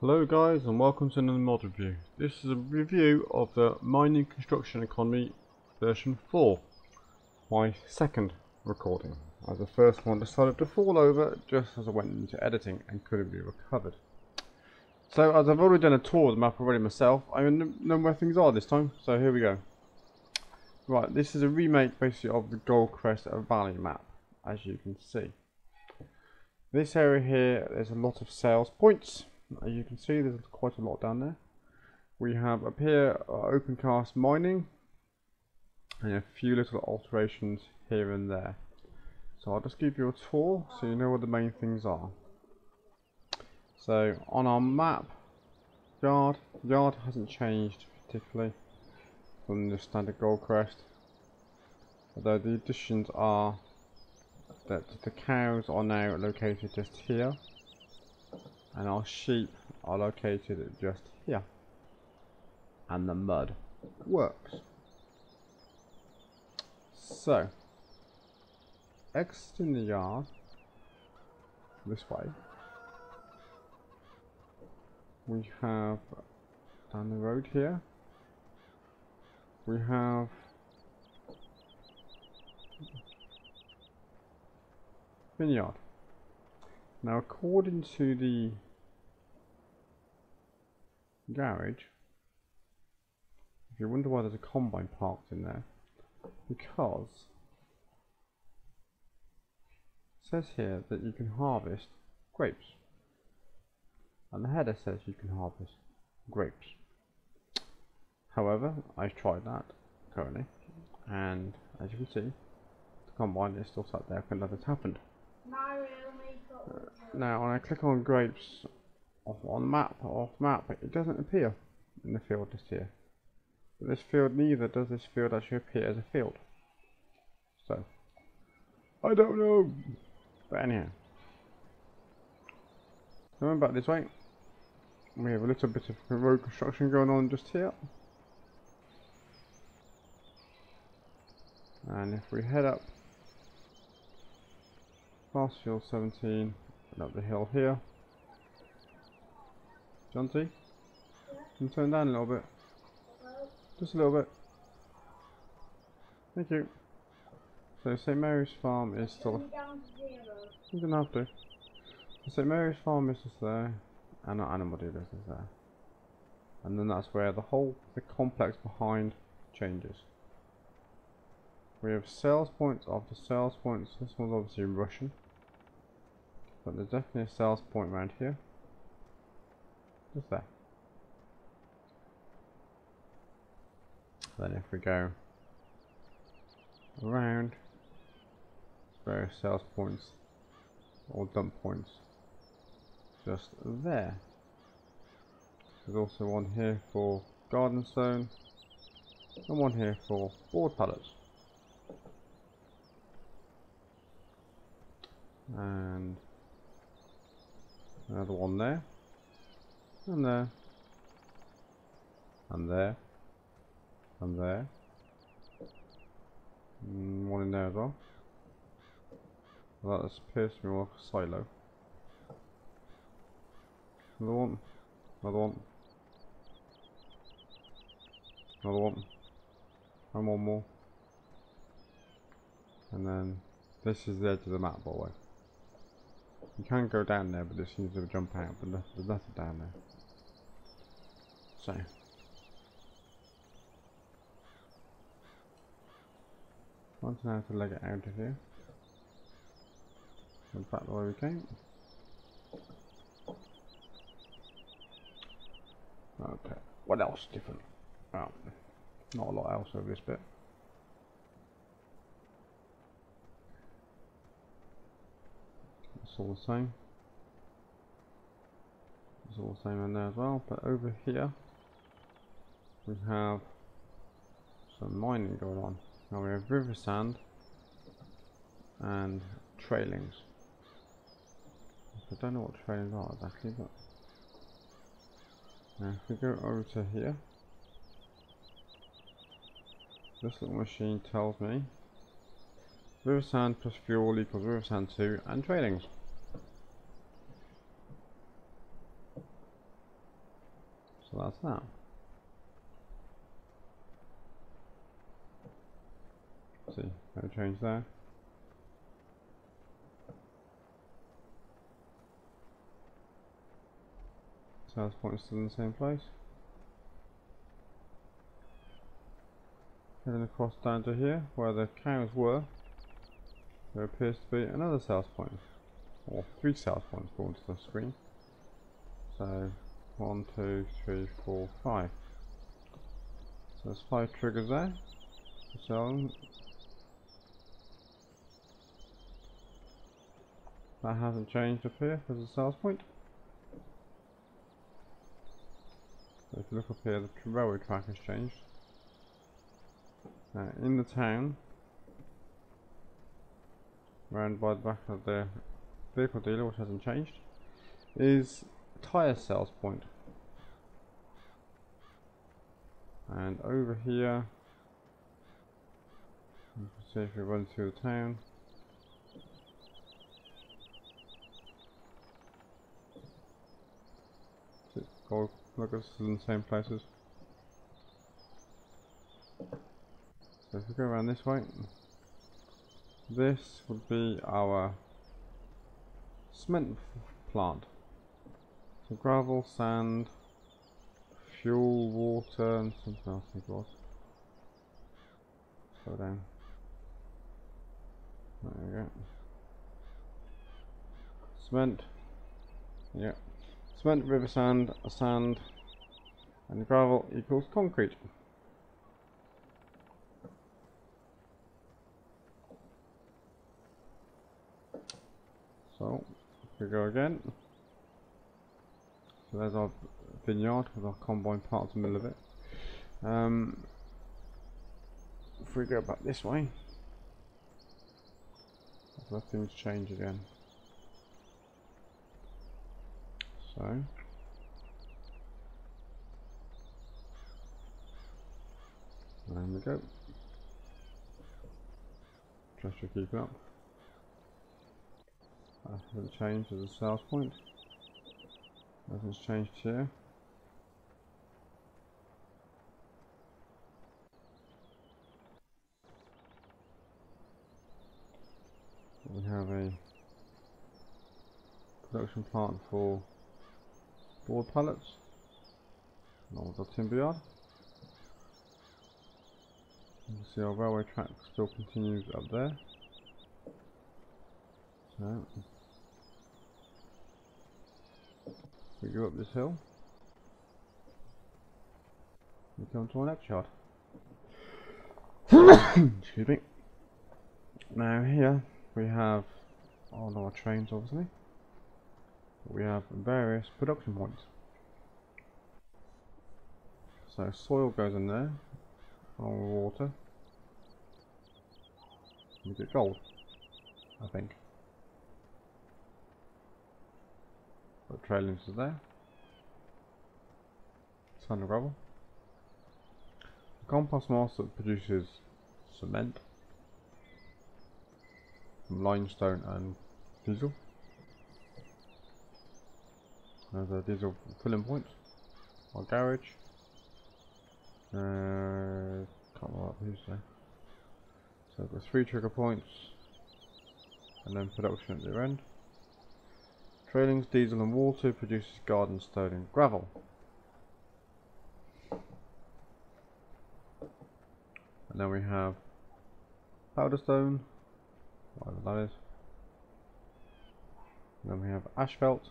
Hello guys and welcome to another mod review. This is a review of the Mining Construction Economy version 4. My second recording, as the first one decided to fall over just as I went into editing and couldn't be recovered. So as I've already done a tour of the map already myself, I know where things are this time, so here we go. Right, this is a remake basically of the Goldcrest Valley map, as you can see. This area here, there's a lot of sales points as you can see there's quite a lot down there. We have up here uh, open cast mining and a few little alterations here and there. So I'll just give you a tour so you know what the main things are. So on our map yard yard hasn't changed particularly from the standard Goldcrest although the additions are that the cows are now located just here and our sheep are located just here. And the mud works. So exiting the yard this way. We have down the road here we have vineyard. Now according to the garage, if you wonder why there's a combine parked in there, because it says here that you can harvest grapes. And the header says you can harvest grapes. However, I've tried that currently, and as you can see, the combine is still sat there and nothing's uh, happened. Now when I click on grapes off on map off map it doesn't appear in the field just here. But this field neither does this field actually appear as a field. So I don't know. But anyhow. Coming back this way. We have a little bit of road construction going on just here. And if we head up past field 17 and up the hill here. Jonty? Yeah. Can you turn down a little bit? Just a little bit. Thank you. So St Mary's Farm is still... You don't have to. St Mary's Farm is just there, and our animal dealers is there. And then that's where the whole, the complex behind changes. We have sales points after sales points. This one's obviously Russian. But there's definitely a sales point around here. Just there. Then if we go around various sales points or dump points just there. There's also one here for garden stone and one here for board pallets. And Another one there. And there. And there. And there. And one in there as well. That to be like a silo. Another one. Another one. Another one. And one more. And then this is the edge of the map by the way. You can go down there, but it seems to jump out, but there's nothing down there. So. want Once now to leg it out of here. And back the way we came. Okay. What else different? Oh, not a lot else over this bit. It's all the same. It's all the same in there as well, but over here we have some mining going on. Now we have river sand and trailings. I don't know what trailings are exactly, but now if we go over to here, this little machine tells me river sand plus fuel equals river sand 2 and trailings. So that's that. See, no change there. South point still in the same place. Heading across down to here, where the cows were, there appears to be another south point, or three south points according to the screen. So, one, two, three, four, five. So there's five triggers there. So that hasn't changed up here as a sales point. So if you look up here, the railway track has changed. Now, in the town, round by the back of the vehicle dealer, which hasn't changed, is tyre sales point. And over here, you can see if we run through the town. At us in the same places. So if we go around this way, this would be our cement plant. So gravel, sand, fuel, water, and something else it was. Down. There we go. Cement. Yeah. Cement, river sand, sand, and gravel equals concrete. So, here we go again. So there's our vineyard with our combine part in the middle of it. Um, if we go back this way, let things change again. So, there we go. Trust you keep up. That hasn't changed as a sales point. Nothing's changed here. We have a production plant for board pallets. Along the timber yard. You can see our railway track still continues up there. So we go up this hill. We come to our next yard. Excuse me. Now here we have oh, all our trains obviously. We have various production points. So soil goes in there, along with water. We get gold, I think. Got trailings is there. Sand and gravel. compost master produces cement limestone and diesel. There's a diesel filling point. Our garage. Uh, can't remember who's there. So there's three trigger points. And then production at the end. Trailings, diesel and water produces garden stone and gravel. And then we have powder stone, whatever that is. And then we have asphalt,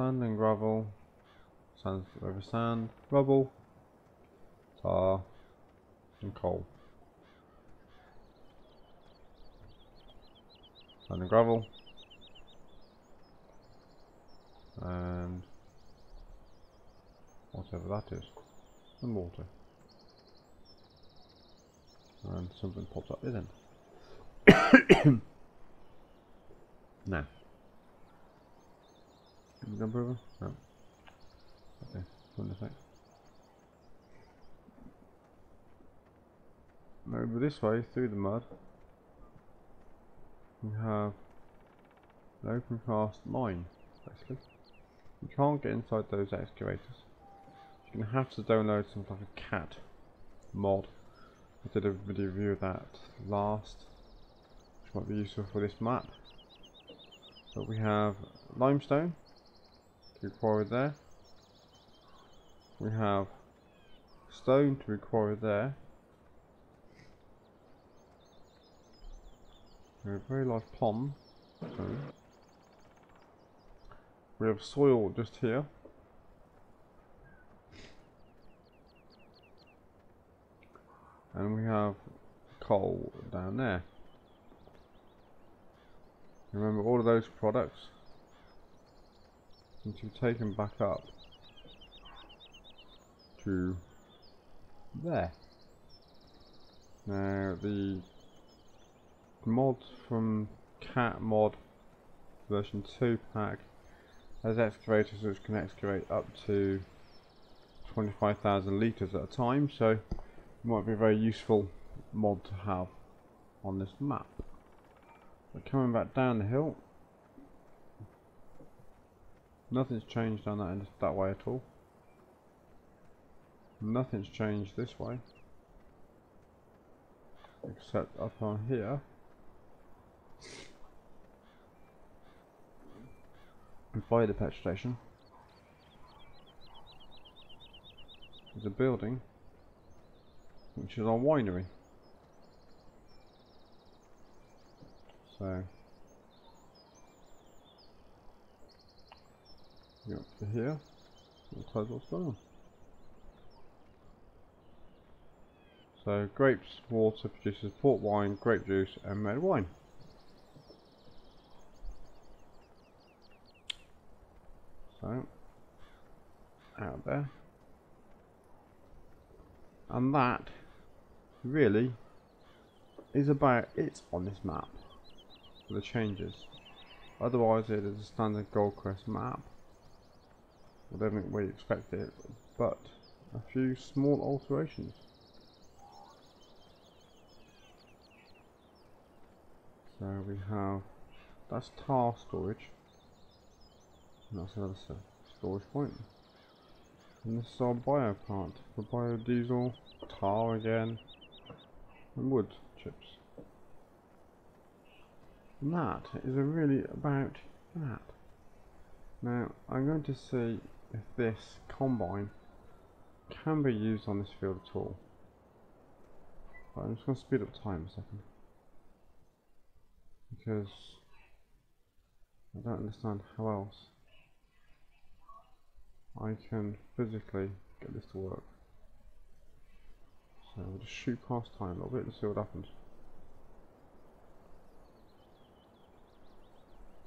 sand and gravel, sand over sand, rubble, tar, and coal. Sand and gravel, and whatever that is, and water. And something pops up there then. now. You jump over? No. Okay, one effect. Over this way, through the mud, we have an open cast mine, basically. You can't get inside those excavators. You're gonna have to download something like a cat mod. I did a video review of that last, which might be useful for this map. But we have limestone quarried there. We have stone to be quarried there. We have a very large pond. So we have soil just here. And we have coal down there. Remember all of those products to be taken back up to there. Now the mod from cat mod version 2 pack has excavators which can excavate up to 25,000 litres at a time so it might be a very useful mod to have on this map. But coming back down the hill nothing's changed on that, end that way at all. Nothing's changed this way except up on here and by the petrol station is a building which is our winery. So to here, we'll close what's going on. So grapes water produces port wine, grape juice and red wine. So, out there. And that really is about it on this map for the changes. Otherwise it is a standard Goldcrest map with everything we expected, but a few small alterations. So we have that's tar storage. and That's another storage point. And this is our bio plant for biodiesel, tar again, and wood chips. And that is really about that. Now I'm going to see if this combine can be used on this field at all. But I'm just going to speed up time a second. Because I don't understand how else I can physically get this to work. So we'll just shoot past time a little bit and see what happens.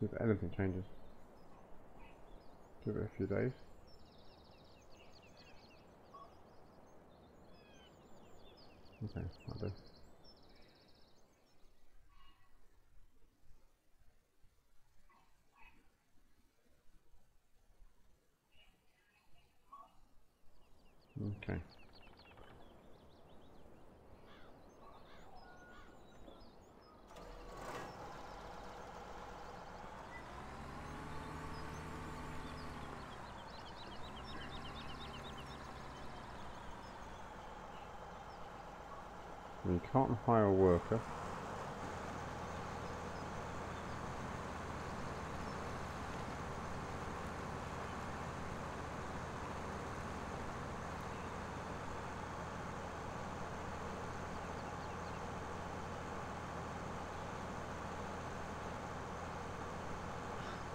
See if anything changes. Give it a few days. Okay, that'll. Okay. You can't hire a worker.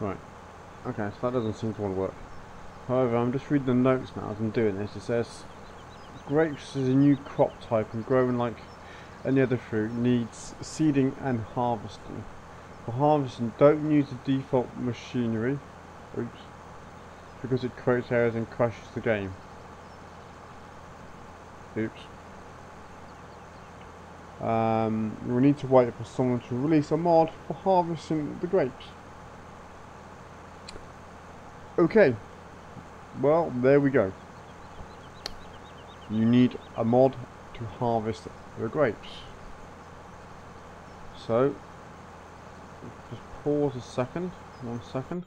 Right. Okay, so that doesn't seem to want to work. However, I'm just reading the notes now as I'm doing this. It says grapes is a new crop type and growing like any other fruit needs seeding and harvesting. For harvesting, don't use the default machinery oops, because it creates errors and crashes the game. Oops. Um, we need to wait for someone to release a mod for harvesting the grapes. Okay. Well, there we go. You need a mod to harvest the grapes. So, just pause a second, one second.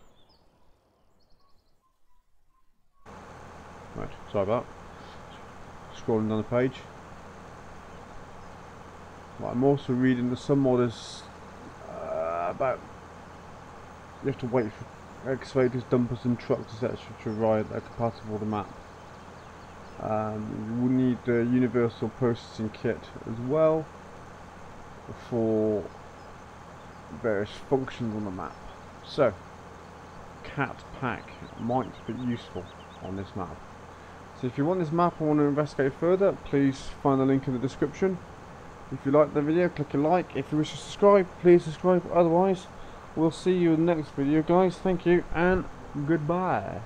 Right, Sorry about that. Scrolling down the page. I'm also reading that some modders uh, about you have to wait for excavators, dumpers and trucks etc to arrive that are compatible with the map. Um, you will need the universal processing kit as well for various functions on the map. So, cat pack might be useful on this map. So if you want this map or want to investigate further, please find the link in the description. If you like the video, click a like. If you wish to subscribe, please subscribe. Otherwise, we'll see you in the next video, guys. Thank you, and goodbye.